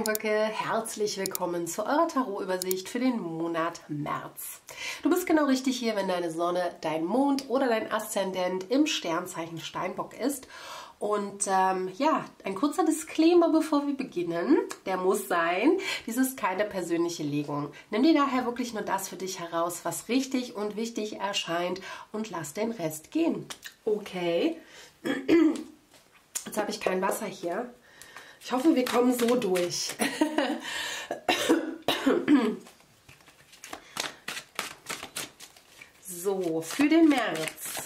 Steinböcke, herzlich willkommen zu eurer Tarotübersicht für den Monat März. Du bist genau richtig hier, wenn deine Sonne, dein Mond oder dein Aszendent im Sternzeichen Steinbock ist. Und ähm, ja, ein kurzer Disclaimer, bevor wir beginnen. Der muss sein, dies ist keine persönliche Legung. Nimm dir daher wirklich nur das für dich heraus, was richtig und wichtig erscheint und lass den Rest gehen. Okay. Jetzt habe ich kein Wasser hier. Ich hoffe, wir kommen so durch. so, für den März.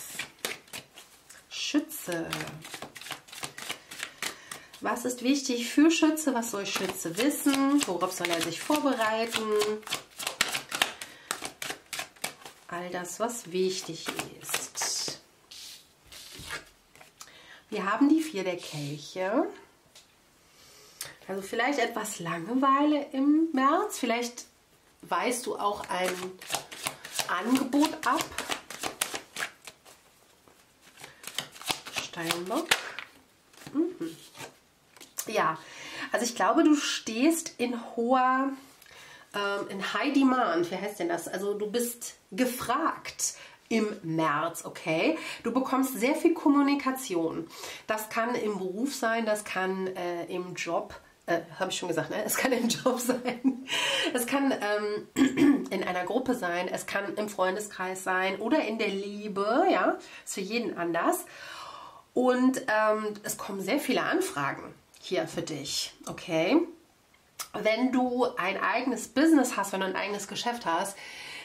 Schütze. Was ist wichtig für Schütze? Was soll Schütze wissen? Worauf soll er sich vorbereiten? All das, was wichtig ist. Wir haben die vier der Kelche. Also vielleicht etwas Langeweile im März. Vielleicht weißt du auch ein Angebot ab. Steinbock. Mhm. Ja, also ich glaube, du stehst in hoher, ähm, in High Demand. Wie heißt denn das? Also du bist gefragt im März, okay? Du bekommst sehr viel Kommunikation. Das kann im Beruf sein, das kann äh, im Job äh, habe ich schon gesagt, ne? es kann im Job sein, es kann ähm, in einer Gruppe sein, es kann im Freundeskreis sein oder in der Liebe, ja, ist für jeden anders. Und ähm, es kommen sehr viele Anfragen hier für dich, okay? Wenn du ein eigenes Business hast, wenn du ein eigenes Geschäft hast,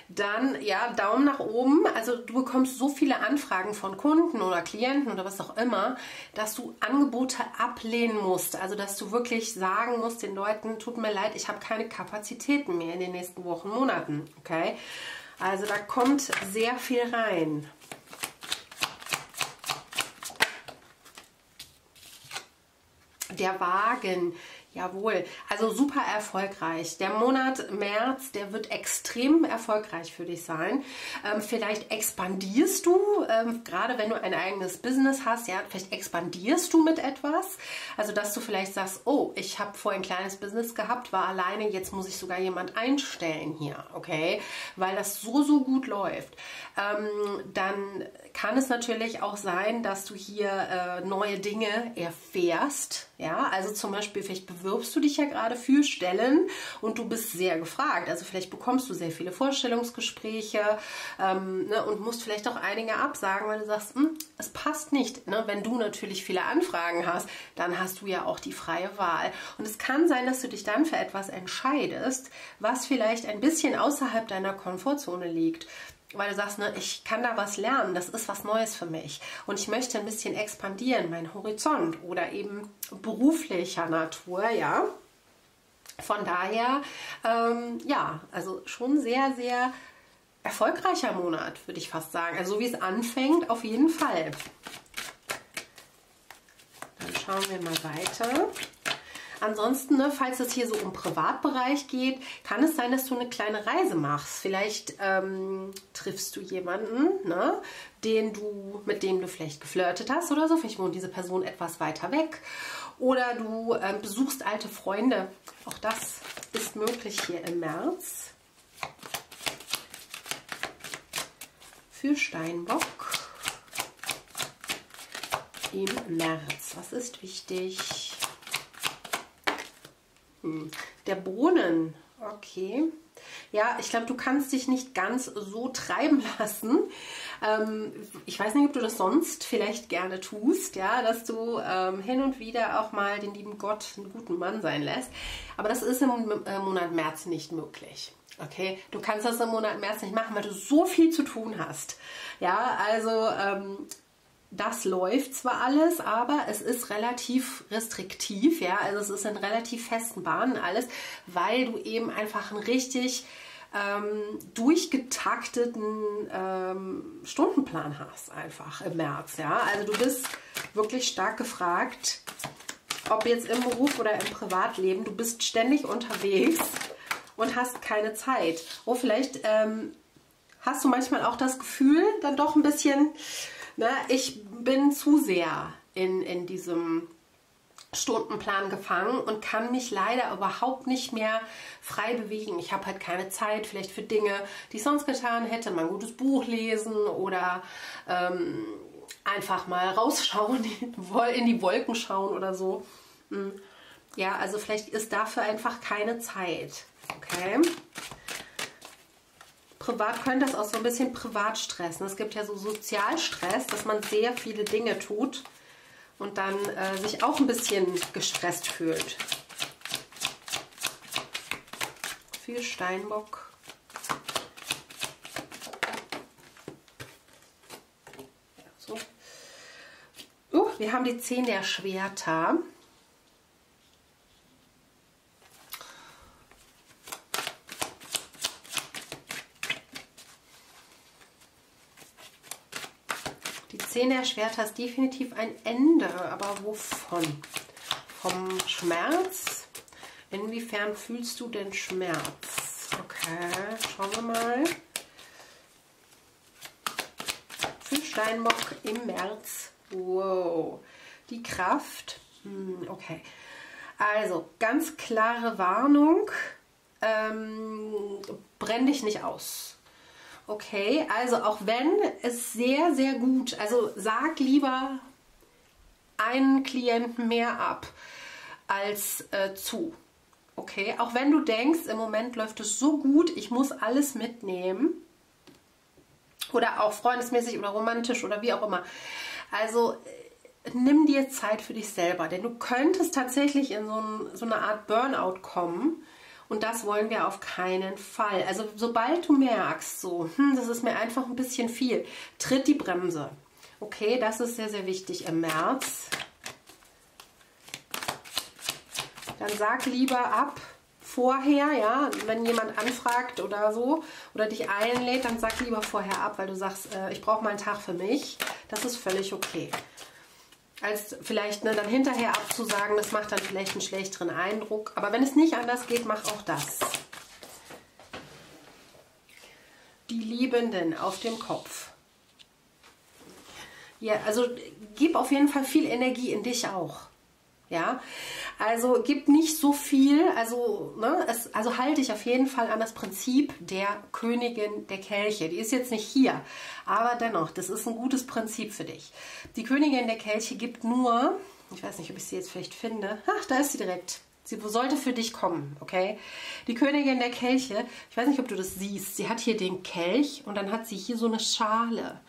dann ja, Daumen nach oben. Also du bekommst so viele Anfragen von Kunden oder Klienten oder was auch immer, dass du Angebote ablehnen musst. Also dass du wirklich sagen musst den Leuten, tut mir leid, ich habe keine Kapazitäten mehr in den nächsten Wochen, Monaten. Okay? Also da kommt sehr viel rein. Der Wagen, Jawohl, also super erfolgreich. Der Monat März, der wird extrem erfolgreich für dich sein. Ähm, vielleicht expandierst du, ähm, gerade wenn du ein eigenes Business hast, ja, vielleicht expandierst du mit etwas. Also, dass du vielleicht sagst, oh, ich habe vorher ein kleines Business gehabt, war alleine, jetzt muss ich sogar jemand einstellen hier, okay? Weil das so, so gut läuft. Ähm, dann kann es natürlich auch sein, dass du hier äh, neue Dinge erfährst. Ja, also zum Beispiel, vielleicht bewirbst du dich ja gerade für Stellen und du bist sehr gefragt. Also vielleicht bekommst du sehr viele Vorstellungsgespräche ähm, ne, und musst vielleicht auch einige absagen, weil du sagst, hm, es passt nicht. Ne? Wenn du natürlich viele Anfragen hast, dann hast du ja auch die freie Wahl. Und es kann sein, dass du dich dann für etwas entscheidest, was vielleicht ein bisschen außerhalb deiner Komfortzone liegt weil du sagst, ne, ich kann da was lernen, das ist was Neues für mich und ich möchte ein bisschen expandieren, meinen Horizont oder eben beruflicher Natur, ja. Von daher, ähm, ja, also schon sehr, sehr erfolgreicher Monat, würde ich fast sagen. Also so wie es anfängt, auf jeden Fall. Dann schauen wir mal weiter. Ansonsten, ne, falls es hier so um Privatbereich geht, kann es sein, dass du eine kleine Reise machst. Vielleicht ähm, triffst du jemanden, ne, den du, mit dem du vielleicht geflirtet hast oder so. Vielleicht wohnt diese Person etwas weiter weg. Oder du ähm, besuchst alte Freunde. Auch das ist möglich hier im März. Für Steinbock im März. Was ist wichtig? Der Brunnen, okay. Ja, ich glaube, du kannst dich nicht ganz so treiben lassen. Ähm, ich weiß nicht, ob du das sonst vielleicht gerne tust, ja, dass du ähm, hin und wieder auch mal den lieben Gott einen guten Mann sein lässt. Aber das ist im äh, Monat März nicht möglich. Okay, du kannst das im Monat März nicht machen, weil du so viel zu tun hast. Ja, also ähm, das läuft zwar alles, aber es ist relativ restriktiv, ja, also es ist in relativ festen Bahnen alles, weil du eben einfach einen richtig ähm, durchgetakteten ähm, Stundenplan hast, einfach im März, ja. Also du bist wirklich stark gefragt, ob jetzt im Beruf oder im Privatleben, du bist ständig unterwegs und hast keine Zeit. Oh, vielleicht ähm, hast du manchmal auch das Gefühl, dann doch ein bisschen na, ich bin zu sehr in, in diesem Stundenplan gefangen und kann mich leider überhaupt nicht mehr frei bewegen. Ich habe halt keine Zeit, vielleicht für Dinge, die ich sonst getan hätte, mal ein gutes Buch lesen oder ähm, einfach mal rausschauen, in die Wolken schauen oder so. Hm. Ja, also vielleicht ist dafür einfach keine Zeit. Okay. Privat könnte das auch so ein bisschen Privatstress. Es gibt ja so Sozialstress, dass man sehr viele Dinge tut und dann äh, sich auch ein bisschen gestresst fühlt. Viel Steinbock. So. Uh, wir haben die 10 der Schwerter. Zehn der Schwerter ist definitiv ein Ende, aber wovon? Vom Schmerz? Inwiefern fühlst du den Schmerz? Okay, schauen wir mal. Für Steinbock im März. Wow. Die Kraft. Hm, okay. Also, ganz klare Warnung. Ähm, brenn dich nicht aus. Okay, also auch wenn es sehr, sehr gut, also sag lieber einen Klienten mehr ab als äh, zu. Okay, auch wenn du denkst, im Moment läuft es so gut, ich muss alles mitnehmen. Oder auch freundesmäßig oder romantisch oder wie auch immer. Also äh, nimm dir Zeit für dich selber, denn du könntest tatsächlich in so, ein, so eine Art Burnout kommen und das wollen wir auf keinen Fall. Also sobald du merkst, so, hm, das ist mir einfach ein bisschen viel, tritt die Bremse. Okay, das ist sehr, sehr wichtig im März. Dann sag lieber ab vorher, ja, wenn jemand anfragt oder so oder dich einlädt, dann sag lieber vorher ab, weil du sagst, äh, ich brauche mal einen Tag für mich. Das ist völlig okay als vielleicht ne, dann hinterher abzusagen, das macht dann vielleicht einen schlechteren Eindruck. Aber wenn es nicht anders geht, mach auch das. Die Liebenden auf dem Kopf. Ja, also gib auf jeden Fall viel Energie in dich auch. Ja, also gib nicht so viel, also, ne, es, also halte ich auf jeden Fall an das Prinzip der Königin der Kelche. Die ist jetzt nicht hier, aber dennoch, das ist ein gutes Prinzip für dich. Die Königin der Kelche gibt nur, ich weiß nicht, ob ich sie jetzt vielleicht finde, ach, da ist sie direkt. Sie sollte für dich kommen, okay? Die Königin der Kelche, ich weiß nicht, ob du das siehst, sie hat hier den Kelch und dann hat sie hier so eine Schale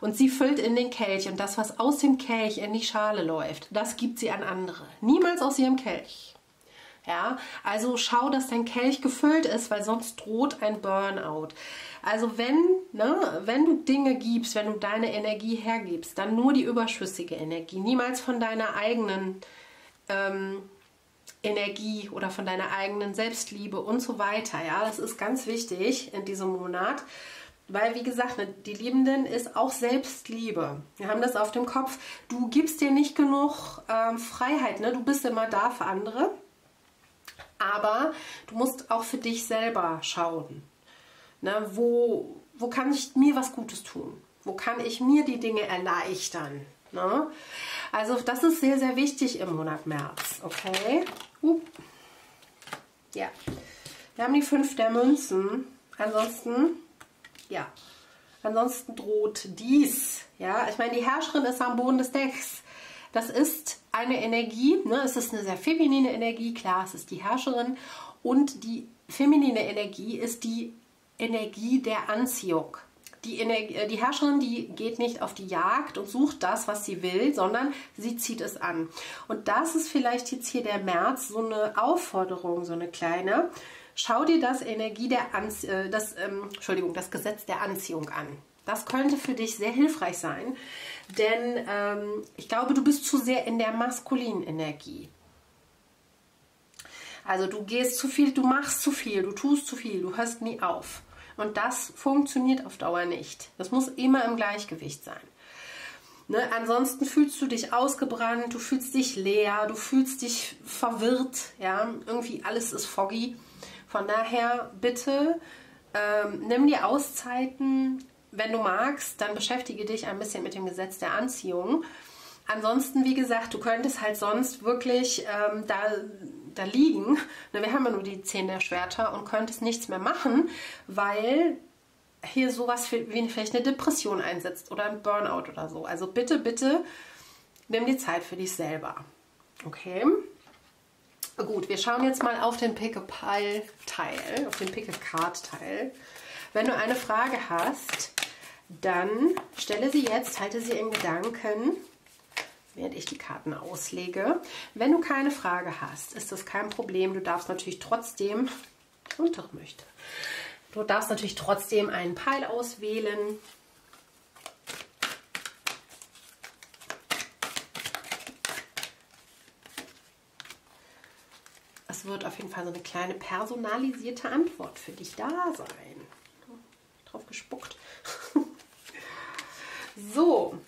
und sie füllt in den Kelch und das, was aus dem Kelch in die Schale läuft, das gibt sie an andere. Niemals aus ihrem Kelch. Ja, also schau, dass dein Kelch gefüllt ist, weil sonst droht ein Burnout. Also wenn, ne, wenn du Dinge gibst, wenn du deine Energie hergibst, dann nur die überschüssige Energie, niemals von deiner eigenen ähm, Energie oder von deiner eigenen Selbstliebe und so weiter. Ja, das ist ganz wichtig in diesem Monat. Weil, wie gesagt, die Liebenden ist auch Selbstliebe. Wir haben das auf dem Kopf. Du gibst dir nicht genug ähm, Freiheit. Ne? Du bist immer da für andere. Aber du musst auch für dich selber schauen. Ne? Wo, wo kann ich mir was Gutes tun? Wo kann ich mir die Dinge erleichtern? Ne? Also das ist sehr, sehr wichtig im Monat März. Okay? Uh. Ja. Wir haben die fünf der Münzen. Ansonsten ja. Ansonsten droht dies. Ja, ich meine, die Herrscherin ist am Boden des Decks. Das ist eine Energie, ne? es ist eine sehr feminine Energie, klar, es ist die Herrscherin. Und die feminine Energie ist die Energie der Anziehung. Die, Energie, äh, die Herrscherin, die geht nicht auf die Jagd und sucht das, was sie will, sondern sie zieht es an. Und das ist vielleicht jetzt hier der März so eine Aufforderung, so eine kleine. Schau dir das Energie der Anzie äh, das, ähm, Entschuldigung, das Gesetz der Anziehung an. Das könnte für dich sehr hilfreich sein, denn ähm, ich glaube, du bist zu sehr in der maskulinen Energie. Also du gehst zu viel, du machst zu viel, du tust zu viel, du hörst nie auf. Und das funktioniert auf Dauer nicht. Das muss immer im Gleichgewicht sein. Ne? Ansonsten fühlst du dich ausgebrannt, du fühlst dich leer, du fühlst dich verwirrt, ja, irgendwie alles ist foggy. Von daher bitte ähm, nimm dir Auszeiten. Wenn du magst, dann beschäftige dich ein bisschen mit dem Gesetz der Anziehung. ansonsten, wie gesagt, du könntest halt sonst wirklich ähm, da, da liegen. Na, wir haben ja nur die Zehn der Schwerter und könntest nichts mehr machen, weil hier sowas wie vielleicht eine Depression einsetzt oder ein Burnout oder so. Also bitte, bitte nimm die Zeit für dich selber. Okay? Gut, wir schauen jetzt mal auf den Pick-a-Pile-Teil, auf den Pick-a-Card-Teil. Wenn du eine Frage hast, dann stelle sie jetzt, halte sie in Gedanken, während ich die Karten auslege. Wenn du keine Frage hast, ist das kein Problem. Du darfst natürlich trotzdem, und doch möchte, du darfst natürlich trotzdem einen Pfeil auswählen. Es wird auf jeden Fall so eine kleine personalisierte Antwort für dich da sein. Drauf gespuckt. so,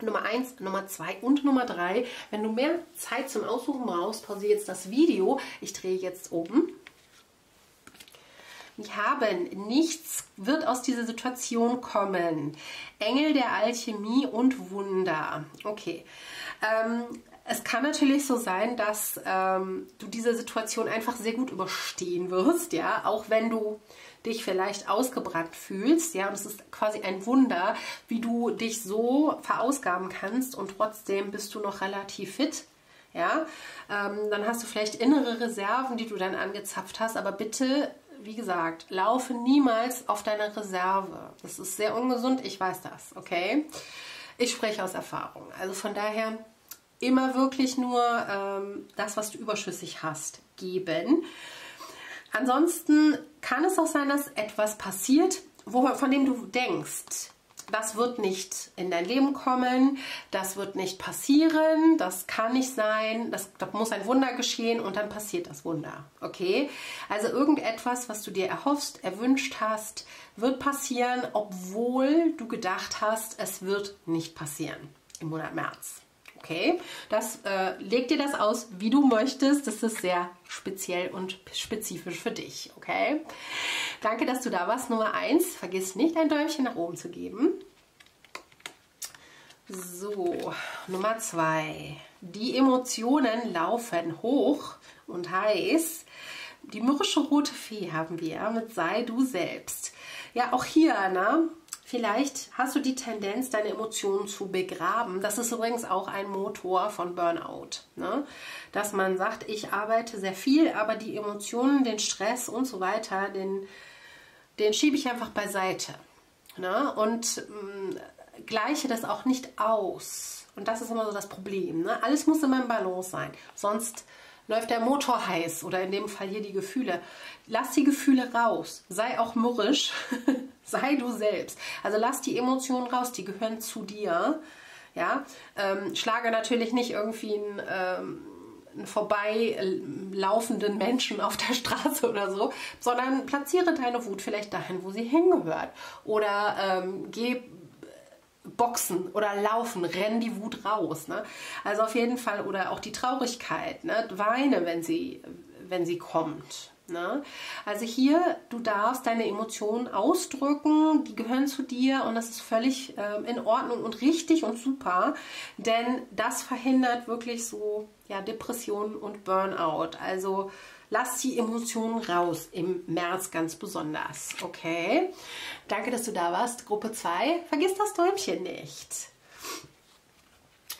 Nummer 1, Nummer 2 und Nummer 3. Wenn du mehr Zeit zum Aussuchen brauchst, pausiere jetzt das Video. Ich drehe jetzt oben. Wir haben nichts wird aus dieser Situation kommen. Engel der Alchemie und Wunder. Okay. Ähm, es kann natürlich so sein, dass ähm, du diese Situation einfach sehr gut überstehen wirst, ja, auch wenn du dich vielleicht ausgebrannt fühlst, ja, und es ist quasi ein Wunder, wie du dich so verausgaben kannst und trotzdem bist du noch relativ fit, ja, ähm, dann hast du vielleicht innere Reserven, die du dann angezapft hast, aber bitte, wie gesagt, laufe niemals auf deine Reserve. Das ist sehr ungesund, ich weiß das, okay? Ich spreche aus Erfahrung. Also von daher immer wirklich nur ähm, das, was du überschüssig hast, geben. Ansonsten kann es auch sein, dass etwas passiert, wo, von dem du denkst, das wird nicht in dein Leben kommen, das wird nicht passieren, das kann nicht sein, das, da muss ein Wunder geschehen und dann passiert das Wunder. Okay? Also irgendetwas, was du dir erhoffst, erwünscht hast, wird passieren, obwohl du gedacht hast, es wird nicht passieren im Monat März. Okay, das äh, leg dir das aus, wie du möchtest. Das ist sehr speziell und spezifisch für dich. Okay, danke, dass du da warst. Nummer 1, vergiss nicht ein Däumchen nach oben zu geben. So, Nummer 2. Die Emotionen laufen hoch und heiß. Die mürrische rote Fee haben wir mit Sei du selbst. Ja, auch hier, ne? Vielleicht hast du die Tendenz, deine Emotionen zu begraben. Das ist übrigens auch ein Motor von Burnout. Ne? Dass man sagt, ich arbeite sehr viel, aber die Emotionen, den Stress und so weiter, den, den schiebe ich einfach beiseite. Ne? Und mh, mm, gleiche das auch nicht aus. Und das ist immer so das Problem. Ne? Alles muss immer im Balance sein. Sonst läuft der Motor heiß oder in dem Fall hier die Gefühle. Lass die Gefühle raus. Sei auch mürrisch. Sei du selbst. Also lass die Emotionen raus, die gehören zu dir. Ja, ähm, schlage natürlich nicht irgendwie einen, ähm, einen vorbeilaufenden Menschen auf der Straße oder so, sondern platziere deine Wut vielleicht dahin, wo sie hingehört. Oder ähm, geh boxen oder laufen, renn die Wut raus. Ne? Also auf jeden Fall, oder auch die Traurigkeit, ne? weine, wenn sie, wenn sie kommt. Ne? Also hier, du darfst deine Emotionen ausdrücken, die gehören zu dir und das ist völlig äh, in Ordnung und richtig und super, denn das verhindert wirklich so ja, Depressionen und Burnout. Also lass die Emotionen raus, im März ganz besonders. Okay? Danke, dass du da warst. Gruppe 2, vergiss das Däumchen nicht.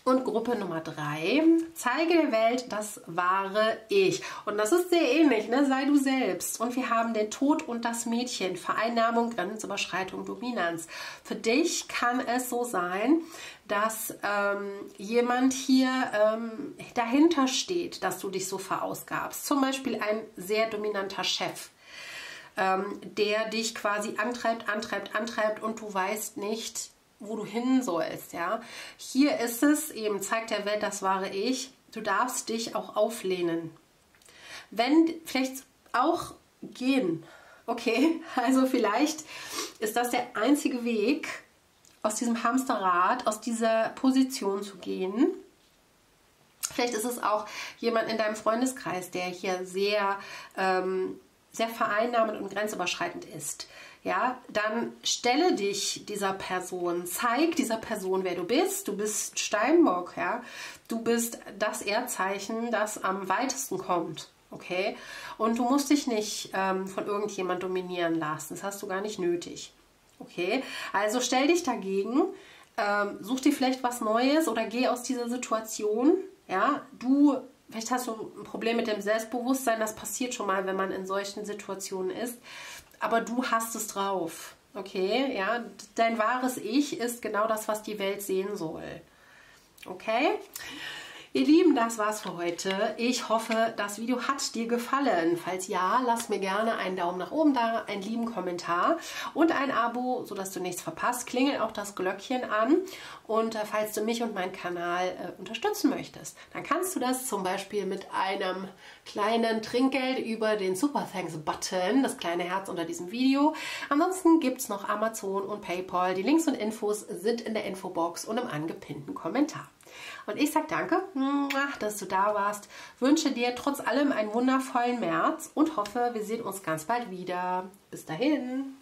Und Gruppe Nummer drei, zeige der Welt das wahre Ich. Und das ist sehr ähnlich, ne? sei du selbst. Und wir haben den Tod und das Mädchen, Vereinnahmung, Grenzüberschreitung, Dominanz. Für dich kann es so sein, dass ähm, jemand hier ähm, dahinter steht, dass du dich so verausgabst. Zum Beispiel ein sehr dominanter Chef. Ähm, der dich quasi antreibt, antreibt, antreibt und du weißt nicht, wo du hin sollst, ja. Hier ist es eben, zeigt der Welt das wahre Ich. Du darfst dich auch auflehnen. Wenn vielleicht auch gehen, okay, also vielleicht ist das der einzige Weg, aus diesem Hamsterrad, aus dieser Position zu gehen. Vielleicht ist es auch jemand in deinem Freundeskreis, der hier sehr, ähm, sehr vereinnahmend und grenzüberschreitend ist ja, dann stelle dich dieser Person, zeig dieser Person, wer du bist. Du bist Steinbock, ja. Du bist das Erdzeichen, das am weitesten kommt. Okay? Und du musst dich nicht ähm, von irgendjemand dominieren lassen. Das hast du gar nicht nötig. Okay? Also stell dich dagegen, ähm, such dir vielleicht was Neues oder geh aus dieser Situation. Ja, du Vielleicht hast du ein Problem mit dem Selbstbewusstsein, das passiert schon mal, wenn man in solchen Situationen ist. Aber du hast es drauf. Okay, ja, dein wahres Ich ist genau das, was die Welt sehen soll. Okay? Ihr Lieben, das war's für heute. Ich hoffe, das Video hat dir gefallen. Falls ja, lass mir gerne einen Daumen nach oben da, einen lieben Kommentar und ein Abo, sodass du nichts verpasst. Klingel auch das Glöckchen an. Und äh, falls du mich und meinen Kanal äh, unterstützen möchtest, dann kannst du das zum Beispiel mit einem kleinen Trinkgeld über den Super Thanks Button, das kleine Herz unter diesem Video. Ansonsten gibt es noch Amazon und PayPal. Die Links und Infos sind in der Infobox und im angepinnten Kommentar. Und ich sage danke, dass du da warst. Wünsche dir trotz allem einen wundervollen März und hoffe, wir sehen uns ganz bald wieder. Bis dahin.